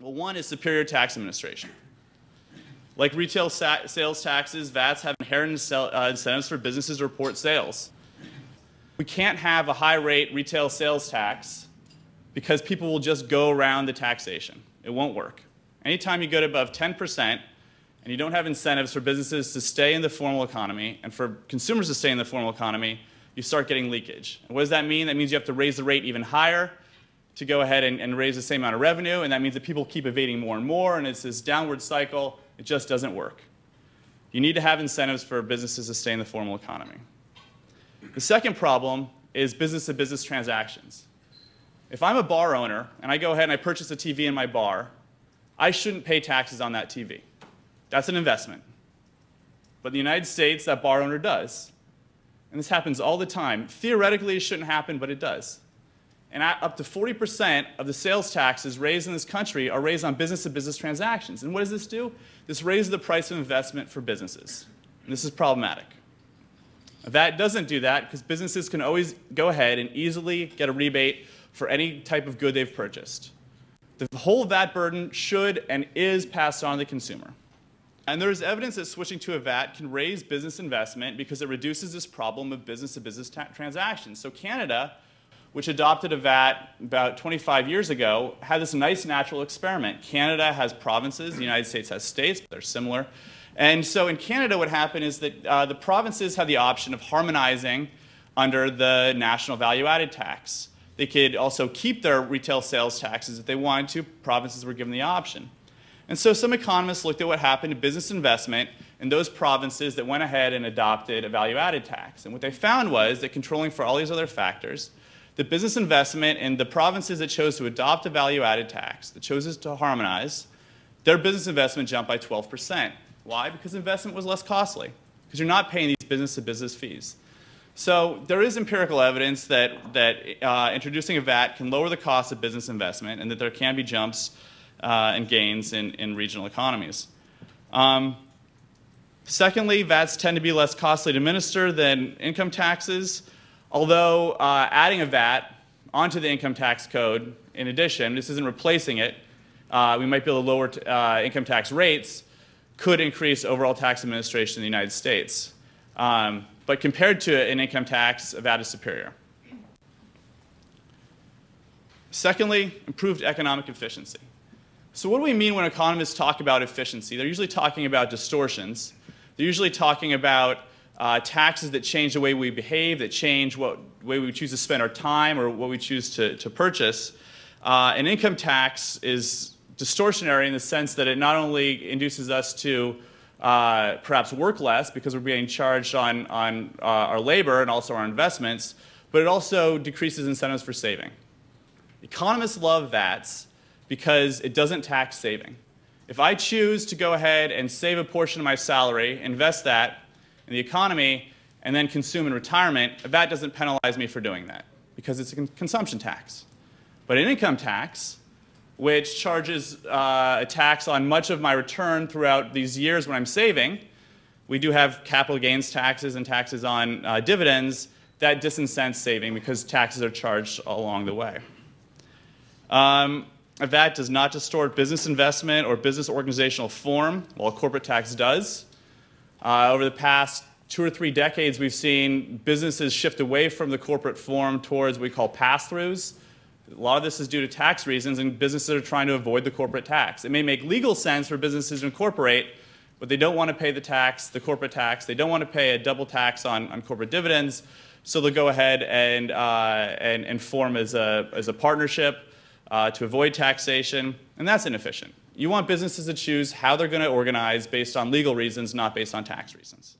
Well, one is superior tax administration. Like retail sales taxes, VATs have inherent uh, incentives for businesses to report sales. We can't have a high rate retail sales tax because people will just go around the taxation. It won't work. Anytime you go to above 10% and you don't have incentives for businesses to stay in the formal economy and for consumers to stay in the formal economy, you start getting leakage. And what does that mean? That means you have to raise the rate even higher to go ahead and, and raise the same amount of revenue, and that means that people keep evading more and more, and it's this downward cycle. It just doesn't work. You need to have incentives for businesses to stay in the formal economy. The second problem is business-to-business transactions. If I'm a bar owner and I go ahead and I purchase a TV in my bar, I shouldn't pay taxes on that TV. That's an investment. But in the United States, that bar owner does. And this happens all the time. Theoretically, it shouldn't happen, but it does. And up to 40% of the sales taxes raised in this country are raised on business-to-business transactions. And what does this do? This raises the price of investment for businesses. And this is problematic. That doesn't do that because businesses can always go ahead and easily get a rebate for any type of good they've purchased. The whole VAT burden should and is passed on to the consumer. And there is evidence that switching to a VAT can raise business investment because it reduces this problem of business-to-business -business transactions. So Canada, which adopted a VAT about 25 years ago, had this nice natural experiment. Canada has provinces, the United States has states, but they're similar. And so in Canada, what happened is that uh, the provinces had the option of harmonizing under the national value-added tax. They could also keep their retail sales taxes if they wanted to. Provinces were given the option. And so some economists looked at what happened to business investment in those provinces that went ahead and adopted a value-added tax. And what they found was that controlling for all these other factors, the business investment in the provinces that chose to adopt a value-added tax, that chose to harmonize, their business investment jumped by 12%. Why? Because investment was less costly, because you're not paying these business-to-business -business fees. So there is empirical evidence that, that uh, introducing a VAT can lower the cost of business investment and that there can be jumps uh, and gains in, in regional economies. Um, secondly, VATs tend to be less costly to administer than income taxes, although uh, adding a VAT onto the income tax code, in addition, this isn't replacing it, uh, we might be able to lower uh, income tax rates, could increase overall tax administration in the United States. Um, but compared to an income tax, a VAT is superior. Secondly, improved economic efficiency. So what do we mean when economists talk about efficiency? They're usually talking about distortions. They're usually talking about uh, taxes that change the way we behave, that change what way we choose to spend our time or what we choose to, to purchase. Uh, an income tax is distortionary in the sense that it not only induces us to uh, perhaps work less because we're being charged on, on uh, our labor and also our investments, but it also decreases incentives for saving. Economists love VATs because it doesn't tax saving. If I choose to go ahead and save a portion of my salary, invest that in the economy, and then consume in retirement, a VAT doesn't penalize me for doing that because it's a consumption tax. But an income tax, which charges uh, a tax on much of my return throughout these years when I'm saving. We do have capital gains taxes and taxes on uh, dividends that disincent saving because taxes are charged along the way. Um, VAT does not distort business investment or business organizational form, while corporate tax does. Uh, over the past two or three decades, we've seen businesses shift away from the corporate form towards what we call pass-throughs, a lot of this is due to tax reasons, and businesses are trying to avoid the corporate tax. It may make legal sense for businesses to incorporate, but they don't want to pay the tax, the corporate tax. They don't want to pay a double tax on, on corporate dividends, so they'll go ahead and, uh, and, and form as a, as a partnership uh, to avoid taxation, and that's inefficient. You want businesses to choose how they're going to organize based on legal reasons, not based on tax reasons.